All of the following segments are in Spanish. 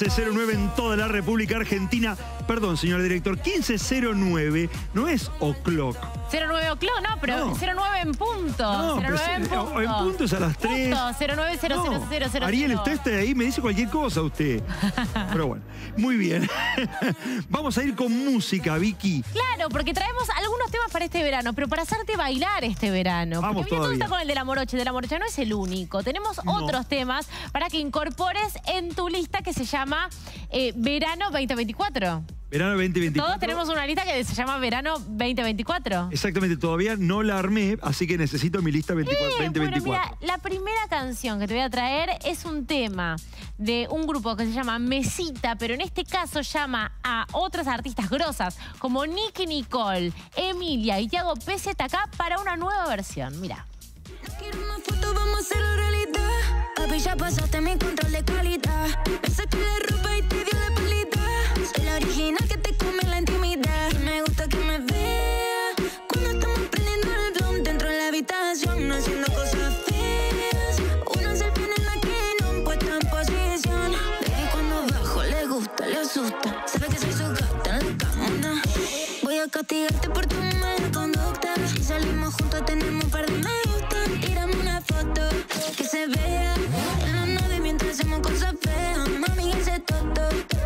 1509 en toda la República Argentina. Perdón, señor director, 1509 no es o'clock. 09 o'clock, no, pero No. 09 en punto. No, 09 pero en punto. en punto es a las 3. Punto, 09000000. No, Ariel, usted está ahí, me dice cualquier cosa usted. Pero bueno, muy bien. Vamos a ir con música, Vicky. Claro, porque traemos algunos temas para este verano, pero para hacerte bailar este verano. Vamos porque todavía. está con el de la morocha. El de la morocha no es el único. Tenemos No. otros temas para que incorpores en tu lista que se llama eh, Verano 2024. Verano 2024. Todos tenemos una lista que se llama Verano 2024. Exactamente, todavía no la armé, así que necesito mi lista 24, Eh, bueno, 2024. mira, la primera canción que te voy a traer es un tema de un grupo que se llama Mesita, pero en este caso llama a otras artistas grosas como Nicky Nicole, Emilia y Tiago PZK para una nueva versión. Mira. Quiero una foto, vamos a hacerlo realidad. Papi, ya pasaste mi control de calidad. Castigarte por tu mala conducta. Si salimos juntos tenemos un par de me gustan. Tírame una foto que se vea. En la nave mientras hacemos cosas feas. Mami, ese toto.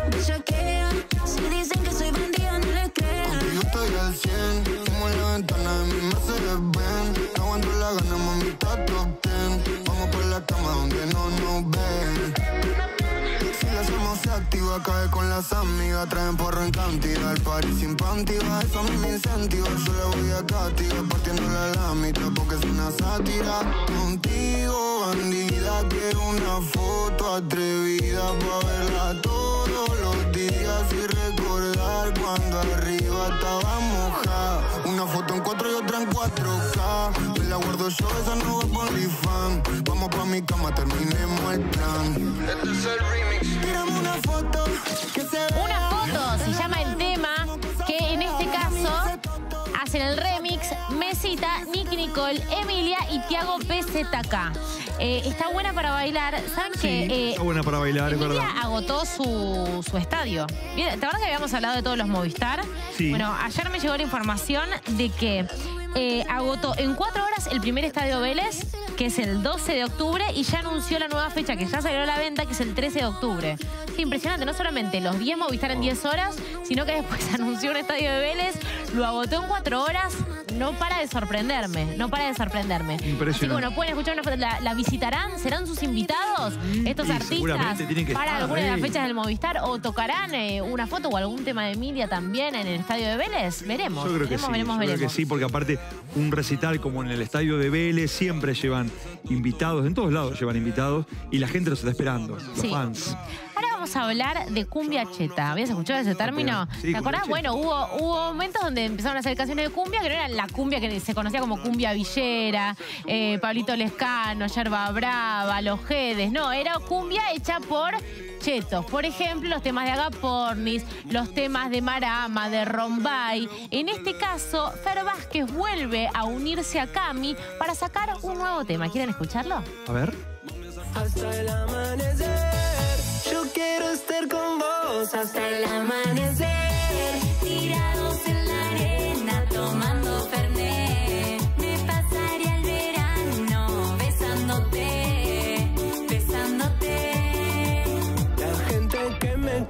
Bellaquea. Si dicen que soy bandida, no les crean. Yo estoy al 100, como la ventana de mi Mercedes Benz. No aguanto la gana, mami, está top 10. Vamos por la cama donde no nos ven. Activa, cae con las amigas, traen porro en cantidad. El party sin panty, eso a mí me incentiva. Yo le voy a castigar, partiendo la lámina porque es una sátira. Contigo, bandida, quiero una foto atrevida pa' verla todos días y recordar cuando arriba estaba mojada. Una foto en 4 y otra en 4K. Me la guardo yo, esa no es OnlyFans. Vamos pa' mi cama, terminemos el plan. Este es el remix. Tírame una foto que se. Una foto se llama el tema que en este caso hacen el remix Mesita, Nicky Nicole, Emilia y Tiago PZK. Eh, está buena para bailar. ¿Saben Sí, que eh, está buena para bailar, es Emilia verdad. agotó su, su estadio. Bien, ¿Te acuerdas que habíamos hablado de todos los Movistar? Sí. Bueno, ayer me llegó la información de que eh, agotó en cuatro horas el primer estadio Vélez, que es el 12 de octubre, y ya anunció la nueva fecha que ya salió a la venta, que es el 13 de octubre. Sí, impresionante, no solamente los 10 Movistar en 10 horas, sino que después anunció un estadio de Vélez, lo agotó en cuatro horas, no para de sorprenderme, no para de sorprenderme. Así que Impresionante. bueno, pueden escuchar una foto, la, la visitarán, serán sus invitados, estos y artistas, que para estar, alguna de las fechas del Movistar, o tocarán eh, una foto o algún tema de Emilia también en el estadio de Vélez. Veremos, Yo creo que sí, veremos, yo creo que sí, porque aparte un recital como en el estadio de Vélez siempre llevan invitados, en todos lados llevan invitados y la gente los está esperando, los Sí. fans. Vamos a hablar de cumbia cheta. ¿Habías escuchado ese término? Sí, ¿Te acordás? Bueno, hubo, hubo momentos donde empezaron a hacer canciones de cumbia que no eran la cumbia que se conocía como cumbia villera, eh, Pablito Lescano, Yerba Brava, Los Jedes. No, era cumbia hecha por chetos. Por ejemplo, los temas de Agapornis, los temas de Marama, de Rombay. En este caso, Fer Vázquez vuelve a unirse a Cami para sacar un nuevo tema. ¿Quieren escucharlo? A ver. hasta el amanecer. Quiero estar con vos hasta el amanecer,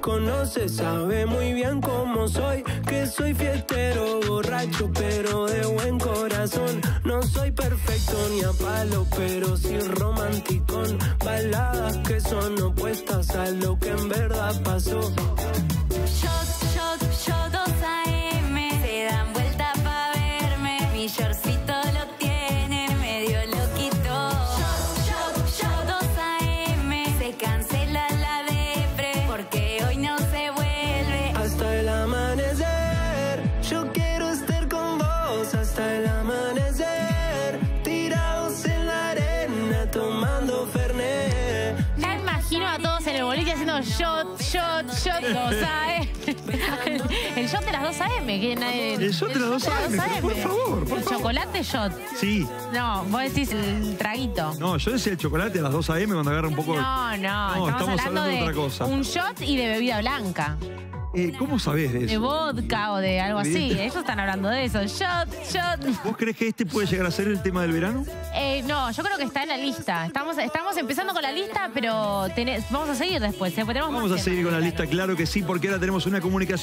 conoce sabe muy bien cómo soy, que soy fiestero, borracho, pero de buen corazón. No soy perfecto ni a palo, pero sí romanticón. Baladas que son opuestas a lo que en verdad pasó. Shot, shot, shot, 2 AM. El shot de las 2 AM. Que nadie- El shot de las 2 AM, pero por favor, por El favor. chocolate shot. Sí. No, vos decís el traguito. No, yo decía el chocolate a las 2 a.m. cuando agarra un poco. No, no, estamos, hablando, de, otra cosa. un shot y de bebida blanca. Eh, ¿Cómo sabés de De eso? vodka o de algo así. Ellos están hablando de eso. Shot, shot. ¿Vos crees que este puede llegar a ser el tema del verano? Eh, no, yo creo que está en la lista. Estamos, estamos empezando con la lista, pero tenés- vamos a seguir después. ¿eh? Porque tenemos Vamos más a seguir con la lista, claro que sí, porque ahora tenemos una comunicación.